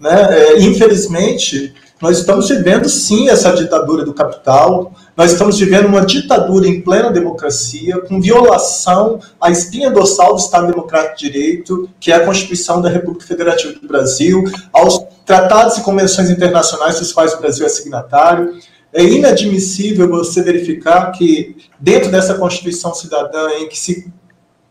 Né? É, infelizmente, nós estamos vivendo sim essa ditadura do capital, nós estamos vivendo uma ditadura em plena democracia, com violação à espinha dorsal do Estado Democrático de Direito, que é a Constituição da República Federativa do Brasil, aos tratados e convenções internacionais dos quais o Brasil é signatário. É inadmissível você verificar que, dentro dessa Constituição cidadã, em que se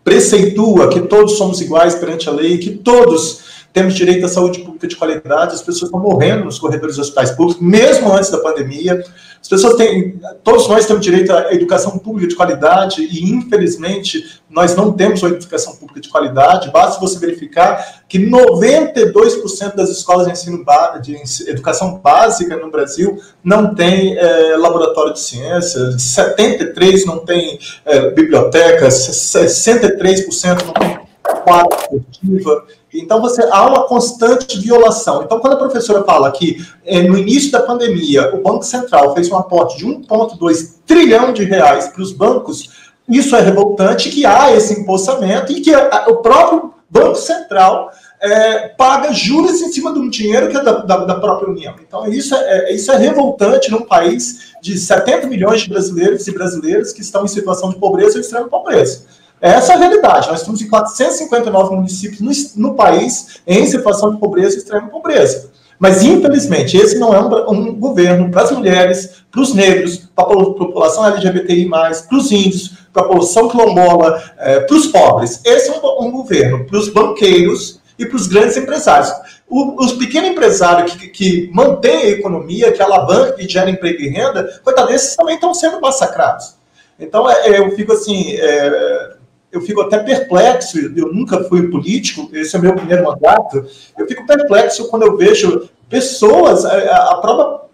preceitua que todos somos iguais perante a lei, que todos temos direito à saúde pública de qualidade, as pessoas estão morrendo nos corredores dos hospitais públicos, mesmo antes da pandemia. As pessoas têm, todos nós temos direito à educação pública de qualidade e, infelizmente, nós não temos uma educação pública de qualidade. Basta você verificar que 92% das escolas de ensino de educação básica no Brasil não tem é, laboratório de ciências, 73% não tem é, biblioteca, 63% não tem quadra esportiva. Então, você há uma constante violação. Então, quando a professora fala que eh, no início da pandemia o Banco Central fez um aporte de 1,2 trilhão de reais para os bancos, isso é revoltante, que há esse empossamento e que o próprio Banco Central é, paga juros em cima de um dinheiro que é da, da, da própria União. Então, isso é, é, isso é revoltante num país de 70 milhões de brasileiros e brasileiras que estão em situação de pobreza ou extrema pobreza. Essa é a realidade. Nós estamos em 459 municípios no, no país em situação de pobreza e extrema pobreza. Mas, infelizmente, esse não é um, um governo para as mulheres, para os negros, para a população LGBTI, para os índios, para a população quilombola, é, para os pobres. Esse é um, um governo para os banqueiros e para os grandes empresários. O, os pequenos empresários que, que mantêm a economia, que alavancam e geram emprego e renda, coitados, esses também estão sendo massacrados. Então, é eu fico assim, é, eu fico até perplexo, eu nunca fui político, esse é meu primeiro mandato, eu fico perplexo quando eu vejo pessoas, a, a própria,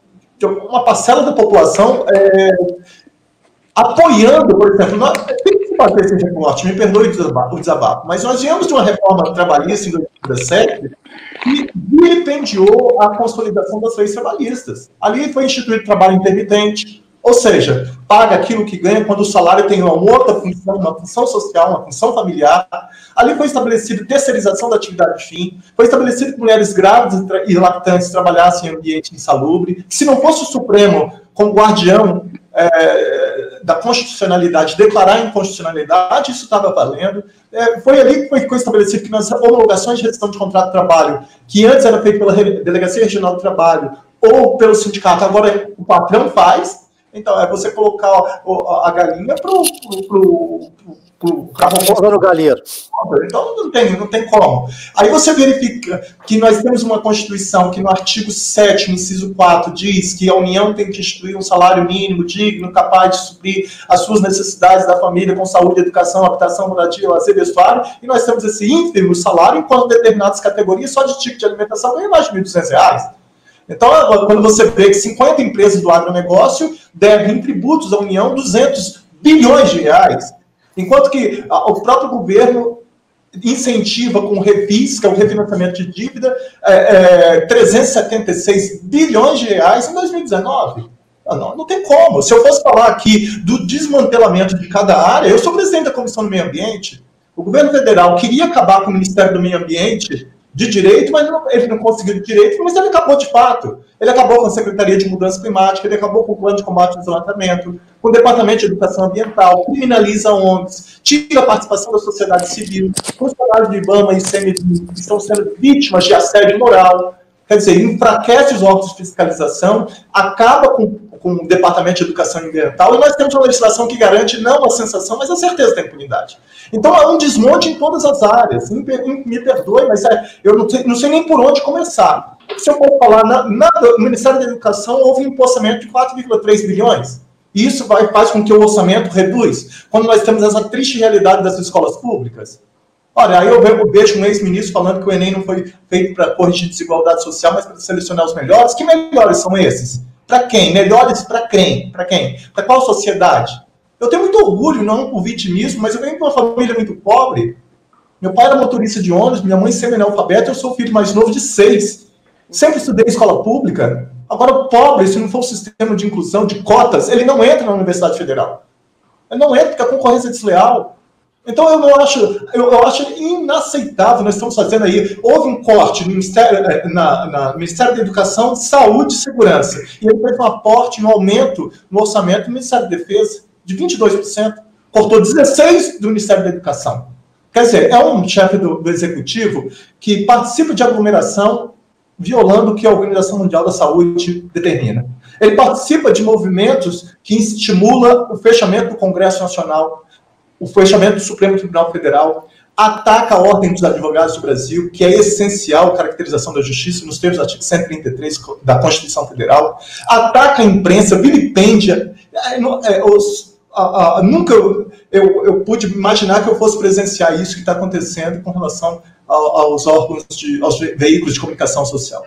uma parcela da população é, apoiando, por exemplo, nós, tem que fazer esse recorte, me perdoe o desabafo, mas nós viemos de uma reforma trabalhista em 2017 que vilipendiou a consolidação das leis trabalhistas. Ali foi instituído trabalho intermitente, ou seja, paga aquilo que ganha quando o salário tem uma outra função, uma função social, uma função familiar. Ali foi estabelecido terceirização da atividade de fim, foi estabelecido que mulheres grávidas e lactantes trabalhassem em ambiente insalubre. Se não fosse o Supremo, como guardião é, da constitucionalidade, declarar inconstitucionalidade, isso estava valendo. É, foi ali que foi, foi estabelecido que nas homologações de restrição de contrato de trabalho, que antes era feito pela Delegacia Regional do Trabalho ou pelo sindicato, agora o patrão faz, então, é você colocar a galinha pro, pro, pro, pro no galinheiro. Então não tem, não tem como. Aí você verifica que nós temos uma Constituição que no artigo 7, inciso 4, diz que a União tem que instituir um salário mínimo digno, capaz de suprir as suas necessidades da família com saúde, educação, habitação, moradia, lazer, vestuário, e nós temos esse ínfimo salário, enquanto determinadas categorias só de tipo de alimentação ganham mais de R$ 1.200. Então, quando você vê que 50 empresas do agronegócio devem tributos à União 200 bilhões de reais, enquanto que o próprio governo incentiva com refis, que é o refinanciamento de dívida, é, é, 376 bilhões de reais em 2019. Ah, não, não tem como. Se eu fosse falar aqui do desmantelamento de cada área, eu sou presidente da Comissão do Meio Ambiente. O governo federal queria acabar com o Ministério do Meio Ambiente de direito, mas não, ele não conseguiu de direito, mas ele acabou de fato. Ele acabou com a Secretaria de Mudança Climática, ele acabou com o Plano de Combate ao Desmatamento, com o Departamento de Educação Ambiental, criminaliza ONGs, tira a participação da sociedade civil, funcionários do IBAMA e ICMBio estão sendo vítimas de assédio moral, quer dizer, enfraquece os órgãos de fiscalização, acaba com, com o Departamento de Educação Ambiental, e nós temos uma legislação que garante não a sensação, mas a certeza da impunidade. Então é um desmonte em todas as áreas. Me, me perdoe, mas é, eu não sei, não sei, nem por onde começar. Se eu posso falar, na, na, no Ministério da Educação houve um empossamento de 4,3 bilhões. E isso vai, faz com que o orçamento reduz. Quando nós temos essa triste realidade das escolas públicas. Olha, aí eu vejo um ex-ministro falando que o Enem não foi feito para corrigir desigualdade social, mas para selecionar os melhores. Que melhores são esses? Para quem? Melhores para quem? Para quem? Para qual sociedade? Eu tenho muito orgulho, não por vitimismo, mas eu venho de uma família muito pobre. Meu pai era motorista de ônibus, minha mãe semi-analfabeta, eu sou filho mais novo de seis. Sempre estudei escola pública. Agora, pobre, se não for o sistema de inclusão, de cotas, ele não entra na Universidade Federal. Ele não entra porque a concorrência é desleal. Então eu não acho, eu, acho inaceitável. Nós estamos fazendo aí, houve um corte no Ministério, eh, na, na Ministério da Educação, Saúde e Segurança. E ele fez um aporte, um aumento no orçamento do Ministério da Defesa de 22%. Cortou 16% do Ministério da Educação. Quer dizer, é um chefe do, do Executivo que participa de aglomeração violando o que a Organização Mundial da Saúde determina. Ele participa de movimentos que estimulam o fechamento do Congresso Nacional, o fechamento do Supremo Tribunal Federal, ataca a Ordem dos Advogados do Brasil, que é essencial a caracterização da justiça nos termos do artigo 133 da Constituição Federal, ataca a imprensa, vilipêndia, é, é, os, a, a, nunca eu, eu, eu, pude imaginar que eu fosse presenciar isso que está acontecendo com relação aos órgãos, de, aos veículos de comunicação social.